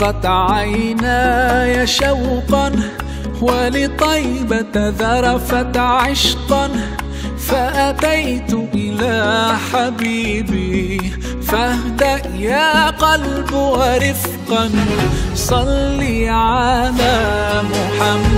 ضاقت عيناي شوقا ولطيبة ذرفت عشقا. فأتيت إلى حبيبي فاهدأ يا قلب ورفقا. صلي على محمد.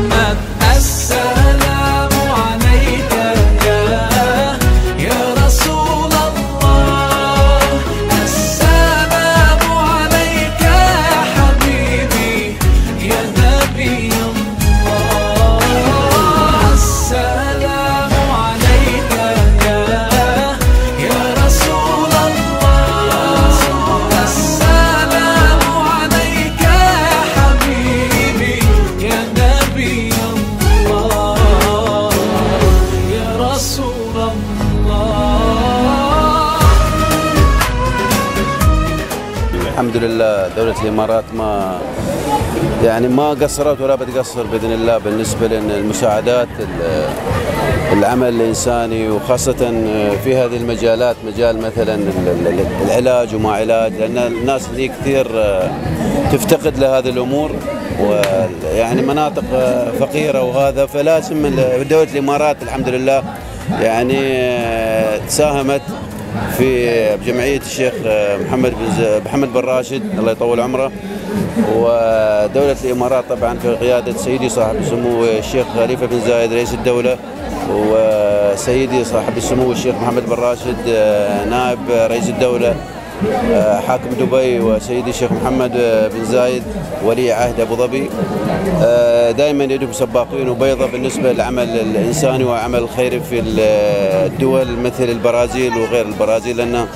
الحمد لله دولة الإمارات ما يعني ما قصرت ولا بتقصر بإذن الله بالنسبة للمساعدات ال- العمل الإنساني وخاصة في هذه المجالات مجال مثلا ال- ال- العلاج وما علاج لأن الناس اللي كثير تفتقد لهذه الأمور ويعني مناطق فقيرة وهذا فلازم دولة الإمارات الحمد لله يعني ساهمت في جمعية الشيخ محمد بن محمد بن راشد الله يطول عمره ودولة الإمارات طبعا في قيادة سيدي صاحب السمو الشيخ خليفة بن زايد رئيس الدولة وسيدي صاحب السمو الشيخ محمد بن راشد آه، نائب رئيس الدولة. آه، حاكم دبي وسيدي الشيخ محمد آه، بن زايد ولي عهد أبو ظبي. دائما يدهم سباقين وبيضة بالنسبة للعمل الانساني والعمل الخيري في الدول مثل البرازيل وغير البرازيل لأن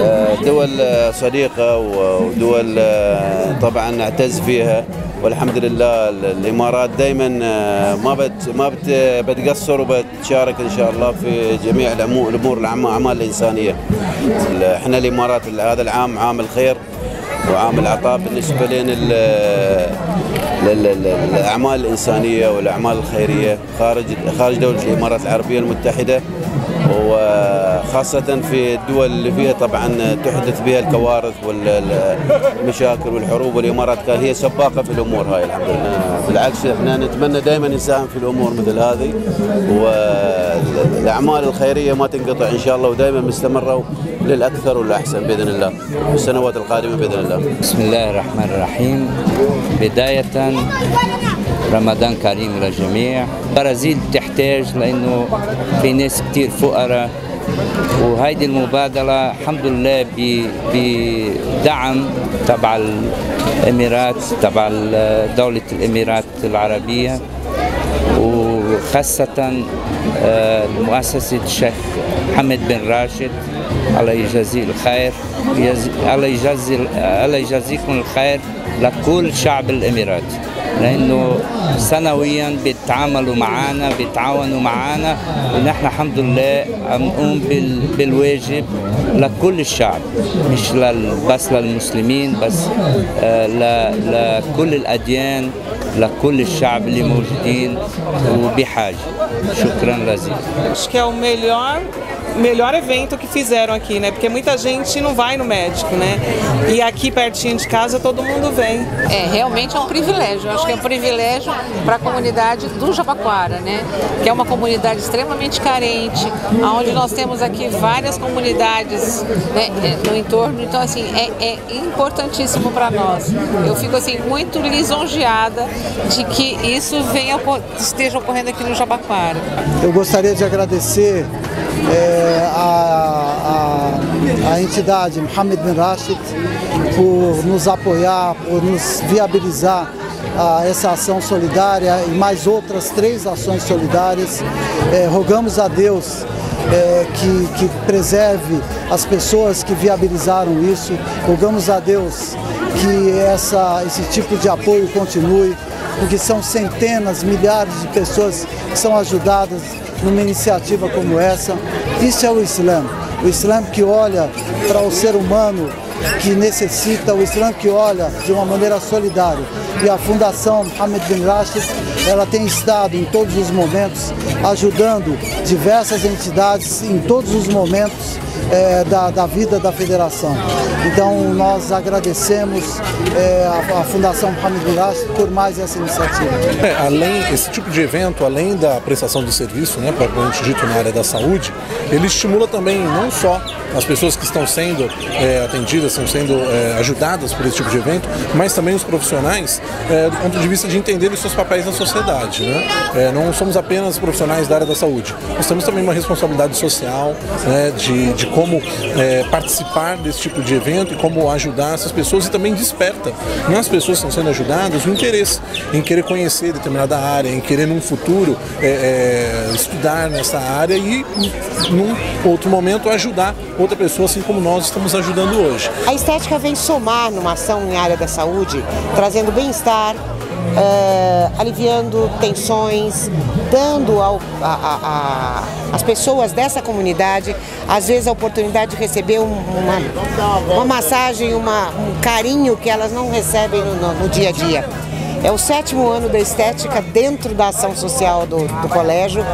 آه، دول آه، صديقه ودول آه، طبعا نعتز فيها. والحمد لله ال- الامارات دائما ما بت ما بت بتقصر وبتشارك إن شاء الله في جميع الأمور الاعمال الإنسانية. ال- إحنا الإمارات هذا العام عام الخير وعام العطاء بالنسبة لنا الاعمال الإنسانية والأعمال الخيرية خارج خارج دولة الإمارات العربية المتحدة وخاصة في الدول اللي فيها طبعا تحدث بها الكوارث والمشاكل والحروب والإمارات كان هي سباقة في الأمور هاي الحمد لله. بالعكس إحنا نتمنى دائما نساهم في الأمور مثل هذه والأعمال الخيرية ما تنقطع إن شاء الله ودائما مستمرة للأكثر والأحسن بإذن الله في السنوات القادمة بإذن الله. بسم الله الرحمن الرحيم. بداية رمضان كريم للجميع. البرازيل تحتاج لأنه في ناس كتير فقراء وهيدي المبادرة الحمد لله بدعم تبع الإمارات تبع دولة الإمارات العربية وخاصة آه، مؤسسة الشيخ محمد بن راشد. الله يجازيه الخير الله يجازي الله يجازيكم الخير لكل شعب الامارات لأنه سنويا بيتعاملوا معنا بيتعاونوا معنا ونحن الحمد لله عم نقوم بال- بالواجب لكل الشعب مش بس للمسلمين بس آه، لكل الأديان لكل الشعب اللي موجودين وبحاجة. شكرا لزيك É melhor, evento que fizeram aqui, né? Porque muita gente não vai no médico, né? E aqui pertinho de casa todo mundo vem. É, realmente é um privilégio. Eu acho que é um privilégio para a comunidade do Jabaquara, né? Que é uma comunidade extremamente carente, onde nós temos aqui várias comunidades né, no entorno. Então, assim, é, é importantíssimo para nós. Eu fico, assim, muito lisonjeada de que isso venha, esteja ocorrendo aqui no Jabaquara. Eu gostaria de agradecer eh, a, a, a entidade Mohamed bin Rashid por nos apoiar, por nos viabilizar essa ação solidária e mais outras três ações solidárias. Eh, rogamos a Deus eh, que, que preserve as pessoas que viabilizaram isso. Rogamos a Deus que essa, esse tipo de apoio continue, porque são centenas, milhares de pessoas que são ajudadas numa iniciativa como essa. Isso é o Islã. O Islã que olha para o ser humano que necessita, o Islã que olha de uma maneira solidária. E a Fundação Mohammed bin Rashid, ela tem estado em todos os momentos ajudando diversas entidades em todos os momentos é, da, da vida da federação. Então nós agradecemos é, a, a Fundação Rashid por mais essa iniciativa. É, além esse tipo de evento, além da prestação de serviço, né, propriamente dito na área da saúde, ele estimula também não só as pessoas que estão sendo é, atendidas, estão sendo é, ajudadas por esse tipo de evento, mas também os profissionais é, do ponto de vista de entender os seus papéis na sociedade. Né? É, não somos apenas profissionais da área da saúde, nós temos também uma responsabilidade social né, de, de como é, participar desse tipo de evento e como ajudar essas pessoas e também desperta nas pessoas que estão sendo ajudadas o interesse em querer conhecer determinada área, em querer num futuro é, estudar nessa área e num outro momento ajudar outra pessoa, assim como nós estamos ajudando hoje. A estética vem somar numa ação em área da saúde, trazendo bem-estar, uh, aliviando tensões, dando ao, a, a, a, as pessoas dessa comunidade, às vezes, a oportunidade de receber um, uma, uma massagem, uma, um carinho que elas não recebem no, no, no dia a dia. É o sétimo ano da estética dentro da ação social do, do colégio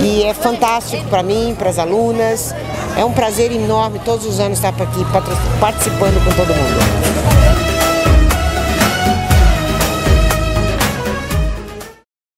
e é fantástico para mim, para as alunas. É um prazer enorme todos os anos estar aqui participando com todo mundo.